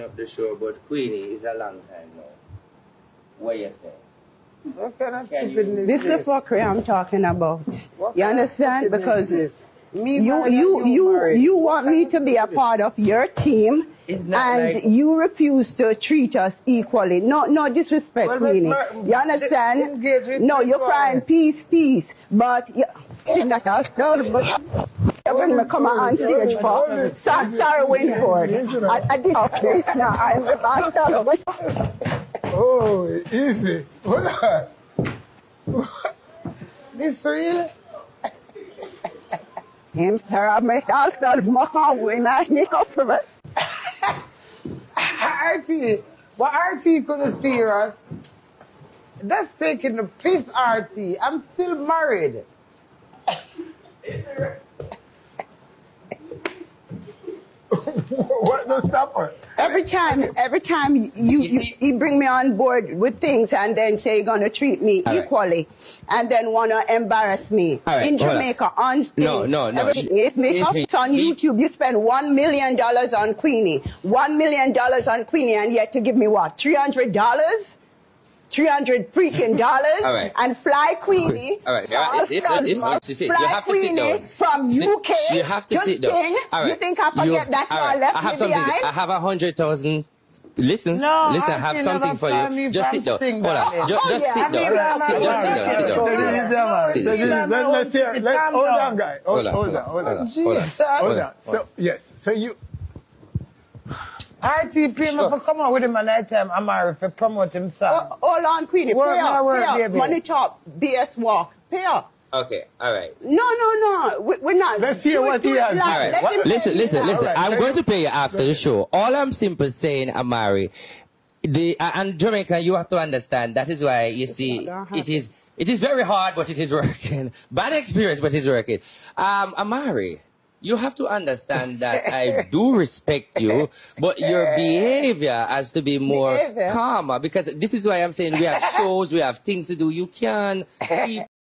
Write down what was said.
up the show, but Queenie is a long time now. What you say? What kind of Can stupidness This is the this? fuckery I'm talking about. What You understand? Because? Me you you you you want me to be a part of your team, and like- you refuse to treat us equally. No no disrespect, Well, but Queenie. You understand? No, you're crying peace, peace, but you, see that I'll tell you, but when me come on stage for Sa- Sarah Winford. I, I did this now. I'm about to tell you. Oh, easy. Hold on. This real? Him, Sarah, me all tell you, when I sneak up from it. RT, what RT couldn't see us, that's taking the piss, RT. I'm still married. what the stopper? Every time, every time you, you, see- you bring me on board with things and then say you're gonna treat me All right. equally, and then wanna embarrass me All right, in hold on. Jamaica on stage. No, no, no. Everything. If me Listen, up on YouTube, you spend one million dollars on Queenie, one million dollars on Queenie, and yet to give me what, three hundred dollars? Three hundred freaking dollars All right. and fly Queenie. All right, to all right, it's- it's- it's- Oscar, it's- you have to sit Queenie down. from Sit- UK. You have to to sit down. sing. All right. You think I forget You- that all you right. left I have something. behind? I have a hundred thousand. Listen, No, listen. I I have something for you. Just sit I'm down. Hold on. that. Ju- Oh, Just yeah, sit down. Sit- Just sit down. Sit down. Sit down. Sit down. Let- Let's hear. Let's hold on, guy. Hold Hold on, hold hold on. on, Hold on. hold on. Hold on. So yes. So you. RT pay Sure. for come out with him at night time. I'm married for promote him song. Oh, hold on, Queenie. Work pay my up, word, pay up. Money top, BS walk. Pay up. Okay. All right. No, no, no. We, we're not. Let's hear Do it- what he has. All right. Let Listen, listen, listen. All right, I'm so going to pay you after the show. All I'm simply saying, Amari, the uh, and Jamaica, you have to understand. That is why you see it is it is very hard, but it is working. Bad experience, but it's working. Um, Amari. You have to understand that I do respect you, but your behavior has to be more Behavior? calmer because this is why I'm saying we have shows, we have things to do. You can keep